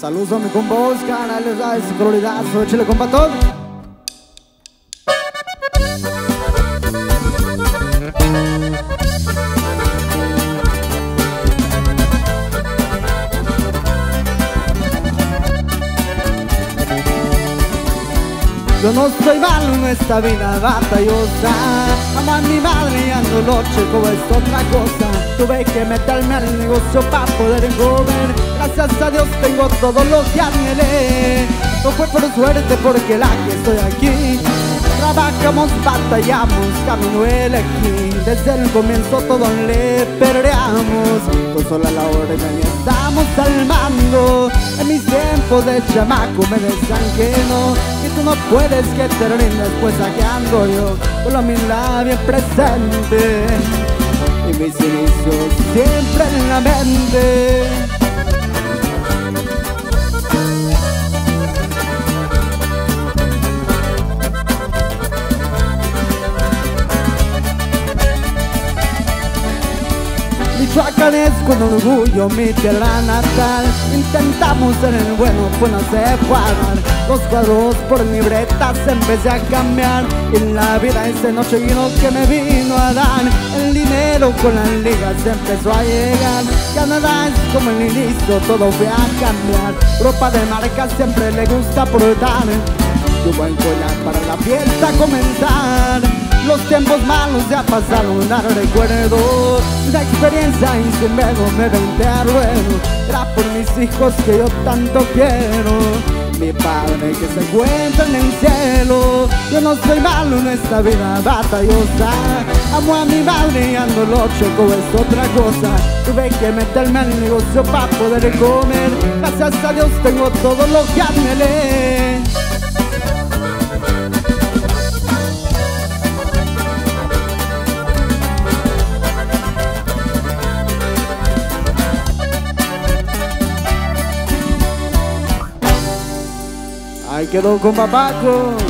Saludos a mi compa Oscar, ahí les da ese coloridazo, échale compa todo. Yo no soy malo en esta vida batallosa Amo a mi madre y ando noche como es otra cosa Tuve que meterme al negocio para poder comer. Gracias a Dios tengo todo lo que anhelé No fue por suerte porque la que estoy aquí. Trabajamos, batallamos, camino elegí Desde el comienzo todo le peleamos Tú sola la orden y estamos al mando. En mis tiempos de chamaco me decían que no Que tú no puedes que te rindas pues aquí ando yo. Con la humildad bien presente Y mis inicios siempre en la mente Michoacán es con orgullo mi tierra natal. Intentamos ser el bueno, pues no sé jugar Los cuadros por libretas empecé a cambiar. Y la vida ese noche vino que me vino a dar. El dinero con las ligas empezó a llegar. Ya nada es como el inicio, todo fue a cambiar. Ropa de marca siempre le gusta portar Y buen collar para la fiesta comenzar. Los tiempos malos ya pasaron, no recuerdo. La experiencia y sin miedo me vente luego Era por mis hijos que yo tanto quiero Mi padre que se encuentra en el cielo. Yo no soy malo en esta vida batallosa. Amo a mi madre y ando locho es otra cosa. Tuve que meterme al negocio para poder comer. Gracias a Dios tengo todo lo que anhelé Ahí quedó con papaco.